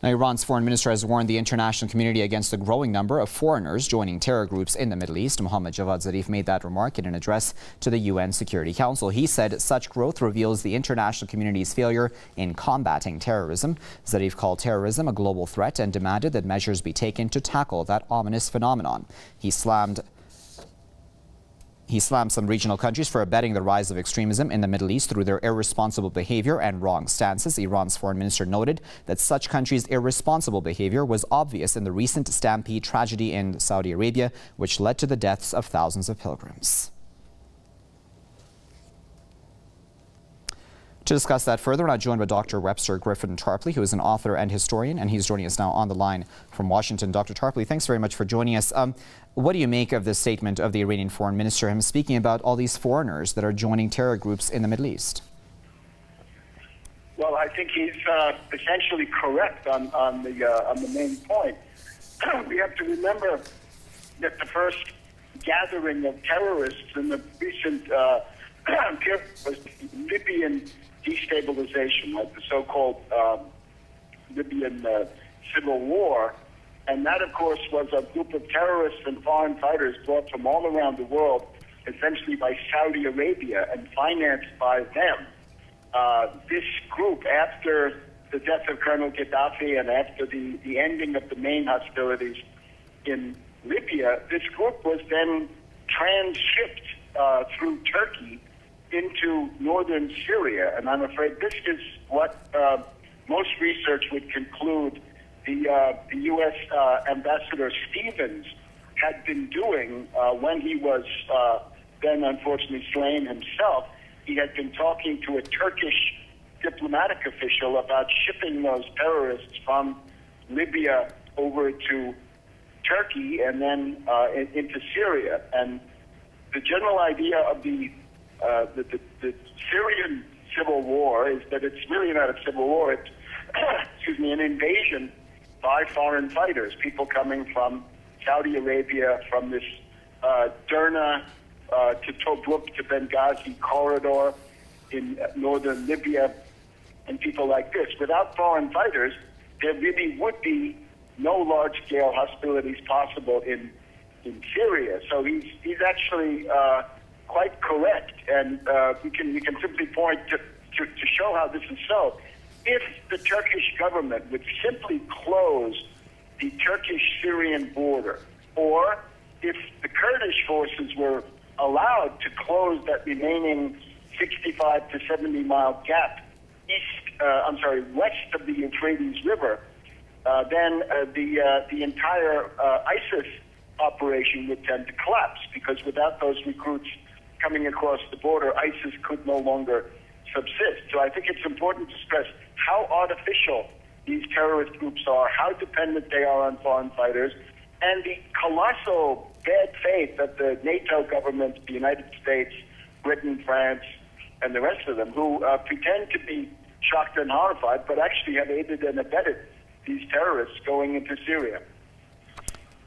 Now, Iran's foreign minister has warned the international community against the growing number of foreigners joining terror groups in the Middle East. Mohammad Javad Zarif made that remark in an address to the UN Security Council. He said such growth reveals the international community's failure in combating terrorism. Zarif called terrorism a global threat and demanded that measures be taken to tackle that ominous phenomenon. He slammed he slammed some regional countries for abetting the rise of extremism in the Middle East through their irresponsible behavior and wrong stances. Iran's foreign minister noted that such countries' irresponsible behavior was obvious in the recent stampede tragedy in Saudi Arabia, which led to the deaths of thousands of pilgrims. To discuss that further, I'm joined by Dr. Webster Griffin Tarpley, who is an author and historian, and he's joining us now on the line from Washington. Dr. Tarpley, thanks very much for joining us. Um, what do you make of this statement of the Iranian foreign minister, him speaking about all these foreigners that are joining terror groups in the Middle East? Well, I think he's uh, essentially correct on, on, the, uh, on the main point. we have to remember that the first gathering of terrorists in the recent uh, Libyan destabilization, like the so-called um, Libyan uh, civil war. And that, of course, was a group of terrorists and foreign fighters brought from all around the world, essentially by Saudi Arabia and financed by them. Uh, this group, after the death of Colonel Gaddafi and after the, the ending of the main hostilities in Libya, this group was then transshipped uh, through Turkey into northern Syria. And I'm afraid this is what uh, most research would conclude the, uh, the U.S. Uh, Ambassador Stevens had been doing uh, when he was uh, then unfortunately slain himself. He had been talking to a Turkish diplomatic official about shipping those terrorists from Libya over to Turkey and then uh, into Syria. And the general idea of the uh, the, the, the Syrian civil war is that it's really not a civil war. It's, excuse me, an invasion by foreign fighters, people coming from Saudi Arabia, from this uh, Derna uh, to Tobruk to Benghazi corridor in northern Libya, and people like this. Without foreign fighters, there really would be no large-scale hostilities possible in in Syria. So he's he's actually uh, quite correct, and uh, we can we can simply point to, to, to show how this is so. If the Turkish government would simply close the Turkish-Syrian border, or if the Kurdish forces were allowed to close that remaining 65 to 70 mile gap east, uh, I'm sorry, west of the Euphrates River, uh, then uh, the uh, the entire uh, ISIS operation would tend to collapse because without those recruits coming across the border, ISIS could no longer subsist. So I think it's important to stress how artificial these terrorist groups are, how dependent they are on foreign fighters, and the colossal bad faith of the NATO governments, the United States, Britain, France, and the rest of them, who uh, pretend to be shocked and horrified, but actually have aided and abetted these terrorists going into Syria.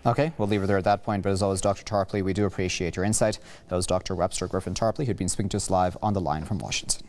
Okay, we'll leave it there at that point. But as always, Dr. Tarpley, we do appreciate your insight. That was Dr. Webster Griffin Tarpley, who'd been speaking to us live on the line from Washington.